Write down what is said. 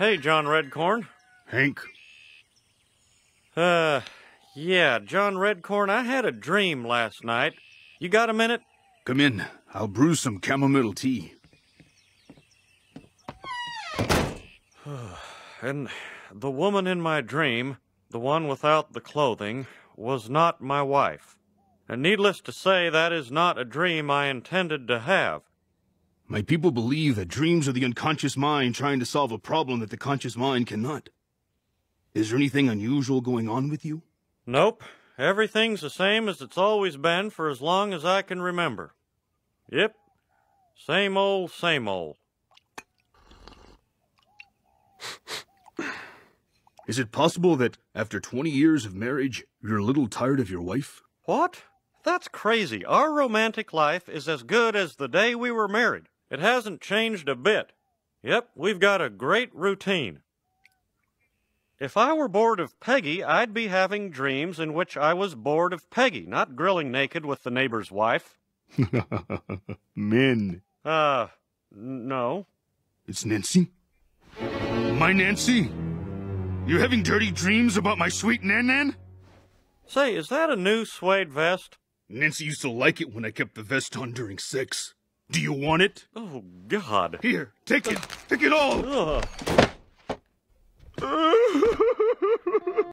hey, John Redcorn. Hank, Uh, yeah, John Redcorn, I had a dream last night. You got a minute? come in. I'll brew some chamomile tea. And the woman in my dream, the one without the clothing, was not my wife. And needless to say, that is not a dream I intended to have. My people believe that dreams are the unconscious mind trying to solve a problem that the conscious mind cannot. Is there anything unusual going on with you? Nope. Everything's the same as it's always been for as long as I can remember. Yep. Same old, same old. Is it possible that after 20 years of marriage, you're a little tired of your wife? What? That's crazy. Our romantic life is as good as the day we were married. It hasn't changed a bit. Yep, we've got a great routine. If I were bored of Peggy, I'd be having dreams in which I was bored of Peggy, not grilling naked with the neighbor's wife. Men. Uh, no. It's Nancy? My Nancy? You having dirty dreams about my sweet Nan Nan? Say, is that a new suede vest? Nancy used to like it when I kept the vest on during sex. Do you want it? Oh, God. Here, take it. Take it all. Ugh.